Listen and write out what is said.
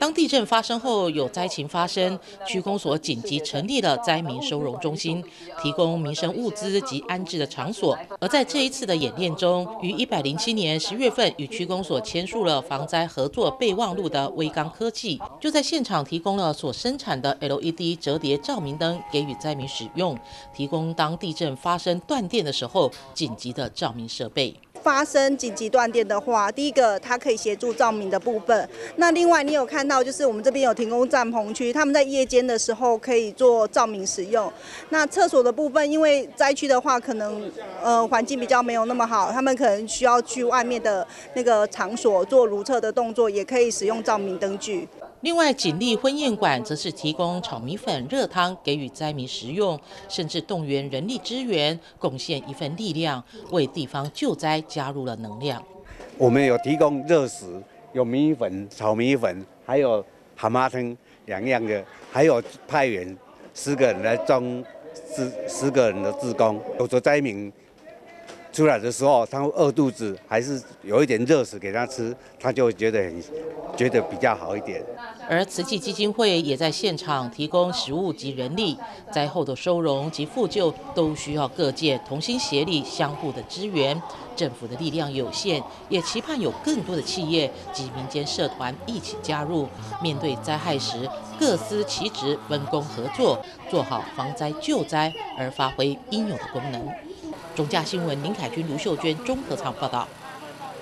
当地震发生后，有灾情发生，区公所紧急成立了灾民收容中心，提供民生物资及安置的场所。而在这一次的演练中，于一百零七年十月份与区公所签署了防灾合作备忘录的威刚科技，就在现场提供了所生产的 LED 折叠照明灯给予灾民使用，提供当地震发生断电的时候紧急的照明设备。发生紧急断电的话，第一个它可以协助照明的部分。那另外你有看到，就是我们这边有提供帐篷区，他们在夜间的时候可以做照明使用。那厕所的部分，因为灾区的话，可能呃环境比较没有那么好，他们可能需要去外面的那个场所做如厕的动作，也可以使用照明灯具。另外，锦丽婚宴馆则是提供炒米粉、热汤给予灾民食用，甚至动员人力资源，贡献一份力量，为地方救灾加入了能量。我们有提供热食，有米粉、炒米粉，还有蛤蟆汤两样的，还有派员十个人来装十十个人的自工，有着灾民。出来的时候，他饿肚子，还是有一点热食给他吃，他就觉得很觉得比较好一点。而慈济基金会也在现场提供食物及人力，灾后的收容及复救都需要各界同心协力、相互的支援。政府的力量有限，也期盼有更多的企业及民间社团一起加入，面对灾害时各司其职、分工合作，做好防灾救灾，而发挥应有的功能。总价新闻林凯君、卢秀娟综合场报道。